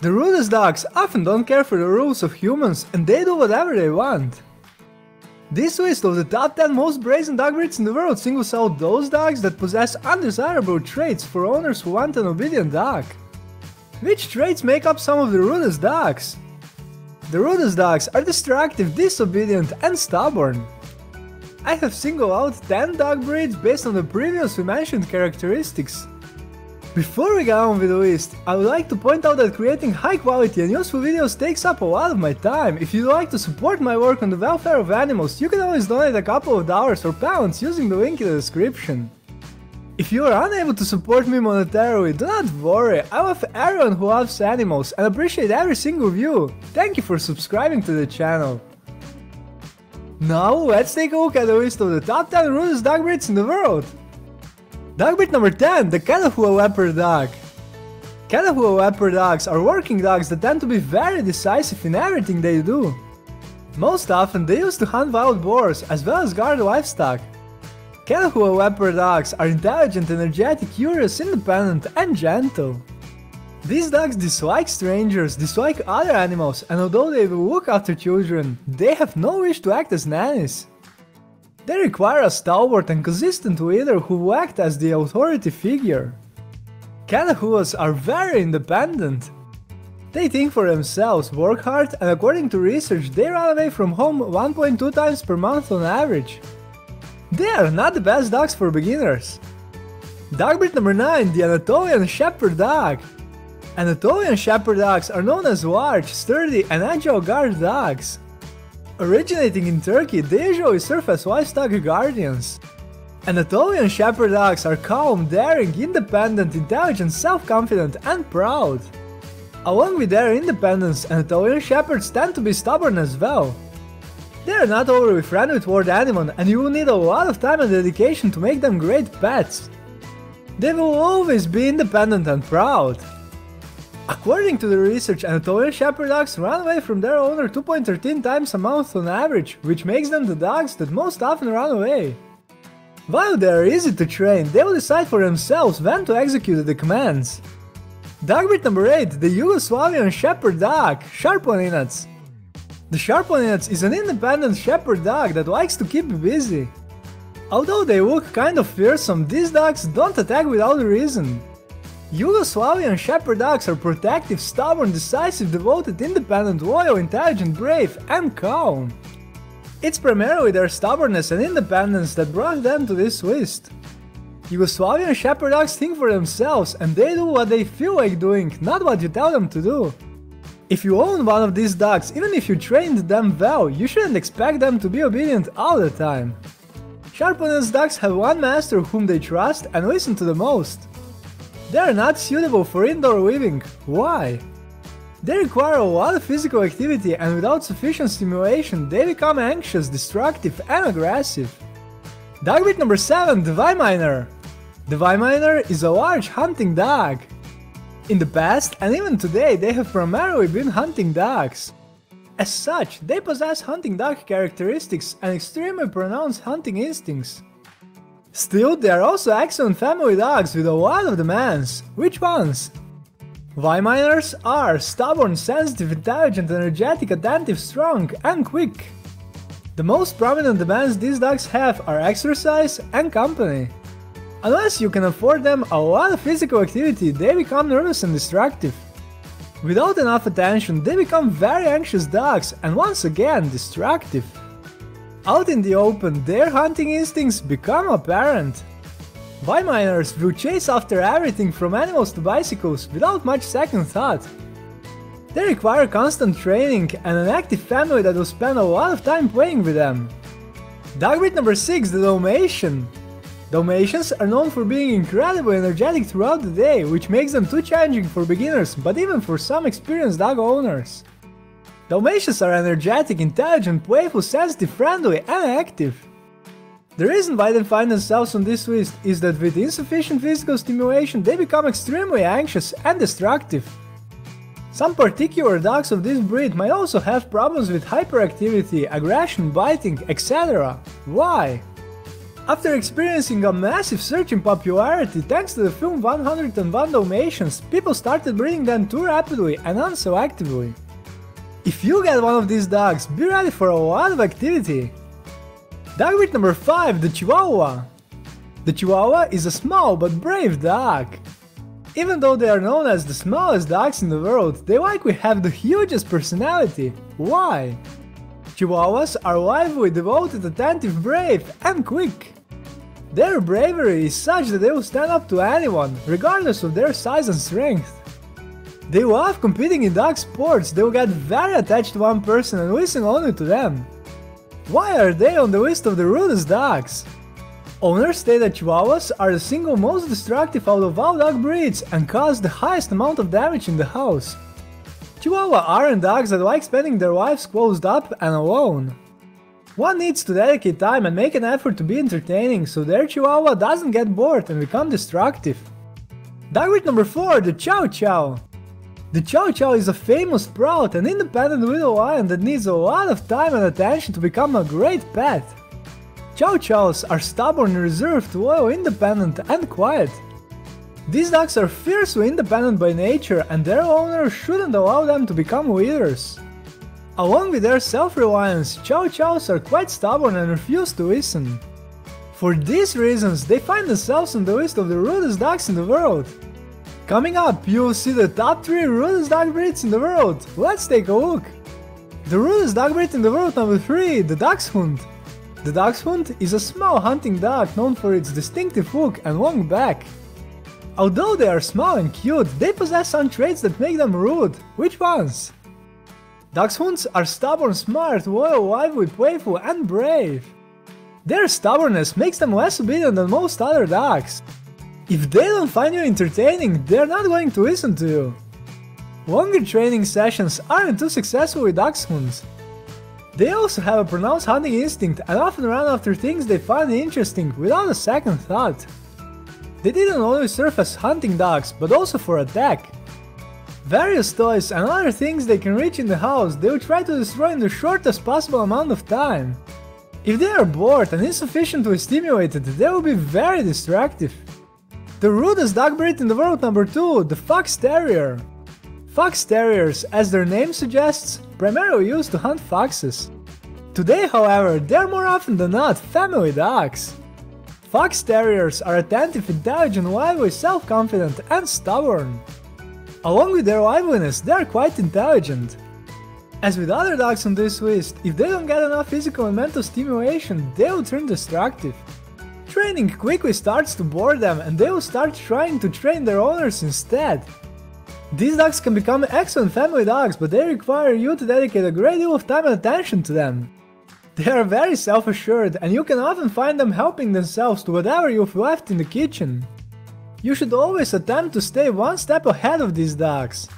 The rudest dogs often don't care for the rules of humans and they do whatever they want. This list of the top 10 most brazen dog breeds in the world singles out those dogs that possess undesirable traits for owners who want an obedient dog. Which traits make up some of the rudest dogs? The rudest dogs are destructive, disobedient and stubborn. I have singled out 10 dog breeds based on the previously mentioned characteristics. Before we go on with the list, I would like to point out that creating high quality and useful videos takes up a lot of my time. If you'd like to support my work on the welfare of animals, you can always donate a couple of dollars or pounds using the link in the description. If you are unable to support me monetarily, do not worry, I love everyone who loves animals and appreciate every single view. Thank you for subscribing to the channel. Now let's take a look at the list of the top 10 rudest dog breeds in the world. Dog breed number 10, the Catahoula Leopard Dog. Catahoula Leopard dogs are working dogs that tend to be very decisive in everything they do. Most often they used to hunt wild boars as well as guard livestock. Catahoula Leopard dogs are intelligent, energetic, curious, independent and gentle. These dogs dislike strangers, dislike other animals, and although they will look after children, they have no wish to act as nannies. They require a stalwart and consistent leader who will act as the authority figure. Catahoulas are very independent. They think for themselves, work hard, and according to research, they run away from home 1.2 times per month on average. They are not the best dogs for beginners. Dog breed number 9, the Anatolian Shepherd Dog. Anatolian Shepherd Dogs are known as large, sturdy, and agile guard dogs. Originating in Turkey, they usually serve as livestock guardians. Anatolian Shepherd dogs are calm, daring, independent, intelligent, self-confident, and proud. Along with their independence, Anatolian Shepherds tend to be stubborn as well. They are not overly friendly toward anyone and you will need a lot of time and dedication to make them great pets. They will always be independent and proud. According to the research, Anatolian Shepherd dogs run away from their owner 2.13 times a month on average, which makes them the dogs that most often run away. While they are easy to train, they will decide for themselves when to execute the commands. Dog breed number 8, the Yugoslavian Shepherd Dog, Sharplaninac. The Sharplaninac is an independent shepherd dog that likes to keep busy. Although they look kind of fearsome, these dogs don't attack without a reason. Yugoslavian Shepherd dogs are protective, stubborn, decisive, devoted, independent, loyal, intelligent, brave, and calm. It's primarily their stubbornness and independence that brought them to this list. Yugoslavian Shepherd dogs think for themselves and they do what they feel like doing, not what you tell them to do. If you own one of these dogs, even if you trained them well, you shouldn't expect them to be obedient all the time. Sharplaninac dogs have one master whom they trust and listen to the most. They are not suitable for indoor living. Why? They require a lot of physical activity and without sufficient stimulation they become anxious, destructive and aggressive. Dog breed number 7, the Weimaraner. The Weimaraner is a large hunting dog. In the past, and even today, they have primarily been hunting dogs. As such, they possess hunting dog characteristics and extremely pronounced hunting instincts. Still, they are also excellent family dogs with a lot of demands. Which ones? Weimaraners are stubborn, sensitive, intelligent, energetic, attentive, strong, and quick. The most prominent demands these dogs have are exercise and company. Unless you can afford them a lot of physical activity, they become nervous and destructive. Without enough attention, they become very anxious dogs and once again destructive. Out in the open, their hunting instincts become apparent. Weimaraners will chase after everything from animals to bicycles without much second thought. They require constant training and an active family that will spend a lot of time playing with them. Dog breed number 6, the Dalmatian. Dalmatians are known for being incredibly energetic throughout the day, which makes them too challenging for beginners, but even for some experienced dog owners. Dalmatians are energetic, intelligent, playful, sensitive, friendly, and active. The reason why they find themselves on this list is that with insufficient physical stimulation they become extremely anxious and destructive. Some particular dogs of this breed might also have problems with hyperactivity, aggression, biting, etc. Why? After experiencing a massive surge in popularity thanks to the film 101 Dalmatians, people started breeding them too rapidly and unselectively. If you get one of these dogs, be ready for a lot of activity. Dog breed number 5, the Chihuahua. The Chihuahua is a small but brave dog. Even though they are known as the smallest dogs in the world, they likely have the hugest personality. Why? Chihuahuas are lively, devoted, attentive, brave, and quick. Their bravery is such that they will stand up to anyone, regardless of their size and strength. They love competing in dog sports, they get very attached to one person and listen only to them. Why are they on the list of the rudest dogs? Owners say that Chihuahuas are the single most destructive out of all dog breeds and cause the highest amount of damage in the house. Chihuahua aren't dogs that like spending their lives closed up and alone. One needs to dedicate time and make an effort to be entertaining so their Chihuahua doesn't get bored and become destructive. Dog breed number 4, the Chow Chow. The Chow Chow is a famous, proud and independent little lion that needs a lot of time and attention to become a great pet. Chow Chows are stubborn, reserved, loyal, independent and quiet. These dogs are fiercely independent by nature and their owners shouldn't allow them to become leaders. Along with their self-reliance, Chow Chows are quite stubborn and refuse to listen. For these reasons, they find themselves on the list of the rudest dogs in the world. Coming up, you'll see the top 3 rudest dog breeds in the world. Let's take a look. The rudest dog breed in the world number 3, the Dachshund. The Dachshund is a small hunting dog known for its distinctive look and long back. Although they are small and cute, they possess some traits that make them rude. Which ones? Dachshunds are stubborn, smart, loyal, lively, playful, and brave. Their stubbornness makes them less obedient than most other dogs. If they don't find you entertaining, they're not going to listen to you. Longer training sessions aren't too successful with dachshunds. They also have a pronounced hunting instinct and often run after things they find interesting without a second thought. They didn't only serve as hunting dogs, but also for attack. Various toys and other things they can reach in the house they will try to destroy in the shortest possible amount of time. If they are bored and insufficiently stimulated, they will be very destructive. The rudest dog breed in the world number 2, the Fox Terrier. Fox Terriers, as their name suggests, primarily used to hunt foxes. Today, however, they are more often than not family dogs. Fox Terriers are attentive, intelligent, lively, self-confident and stubborn. Along with their liveliness, they are quite intelligent. As with other dogs on this list, if they don't get enough physical and mental stimulation, they will turn destructive. Training quickly starts to bore them and they will start trying to train their owners instead. These dogs can become excellent family dogs, but they require you to dedicate a great deal of time and attention to them. They are very self-assured and you can often find them helping themselves to whatever you've left in the kitchen. You should always attempt to stay one step ahead of these dogs.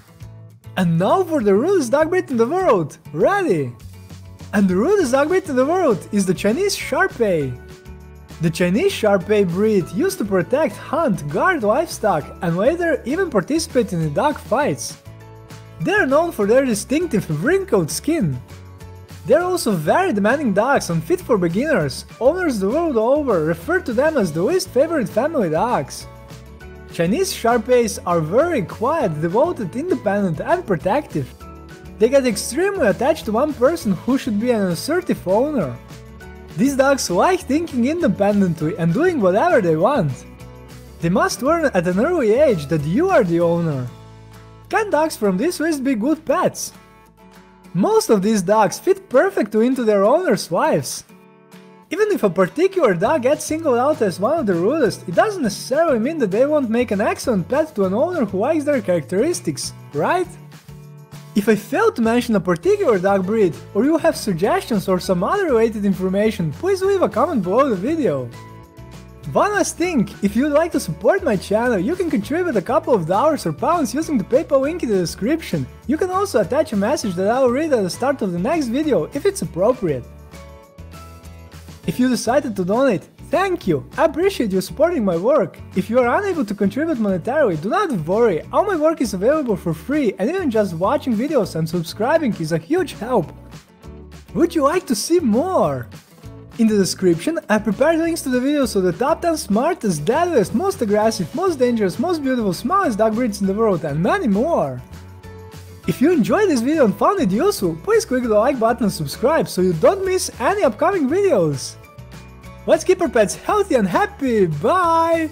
And now for the rudest dog breed in the world! Ready! And the rudest dog breed in the world is the Chinese Shar-Pei. The Chinese Shar-Pei breed used to protect, hunt, guard livestock and later even participate in dog fights. They are known for their distinctive wrinkled skin. They are also very demanding dogs and fit for beginners. Owners the world over refer to them as the least favorite family dogs. Chinese Shar-Peis are very quiet, devoted, independent and protective. They get extremely attached to one person who should be an assertive owner. These dogs like thinking independently and doing whatever they want. They must learn at an early age that you are the owner. Can dogs from this list be good pets? Most of these dogs fit perfectly into their owner's lives. Even if a particular dog gets singled out as one of the rudest, it doesn't necessarily mean that they won't make an excellent pet to an owner who likes their characteristics, right? If I failed to mention a particular dog breed, or you have suggestions or some other related information, please leave a comment below the video. One last thing, if you'd like to support my channel, you can contribute a couple of dollars or pounds using the PayPal link in the description. You can also attach a message that I'll read at the start of the next video, if it's appropriate. If you decided to donate, thank you! I appreciate you supporting my work. If you are unable to contribute monetarily, do not worry, all my work is available for free and even just watching videos and subscribing is a huge help. Would you like to see more? In the description, I prepared links to the videos of the top 10 smartest, deadliest, most aggressive, most dangerous, most beautiful, smallest dog breeds in the world and many more. If you enjoyed this video and found it useful, please click the like button and subscribe so you don't miss any upcoming videos. Let's keep our pets healthy and happy, bye!